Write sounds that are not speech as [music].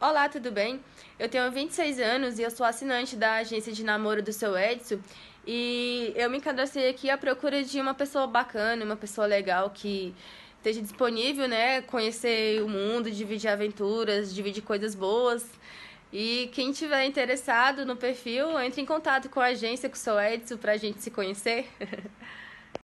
Olá, tudo bem? Eu tenho 26 anos e eu sou assinante da agência de namoro do seu Edson. E eu me cadastrei aqui à procura de uma pessoa bacana, uma pessoa legal que esteja disponível, né? Conhecer o mundo, dividir aventuras, dividir coisas boas. E quem tiver interessado no perfil, entre em contato com a agência, com o seu Edson, para a gente se conhecer. [laughs]